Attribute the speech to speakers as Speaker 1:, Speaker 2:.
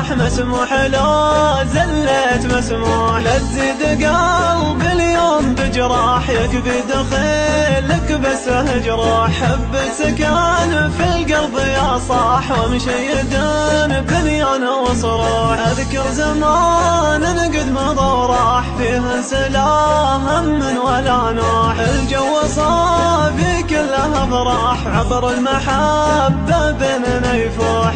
Speaker 1: فرح مسموح لو زلت مسموح. لا تزيد قلب اليوم بجراح. يكفي دخيلك بس جروح حب سكان في القلب يا صاح. ومشيد بنيان وصروح. أذكر زمان قد مضى وراح. فيه سلا هم ولا نوح. الجو صافي كله افراح عبر المحبة بيننا يفوح.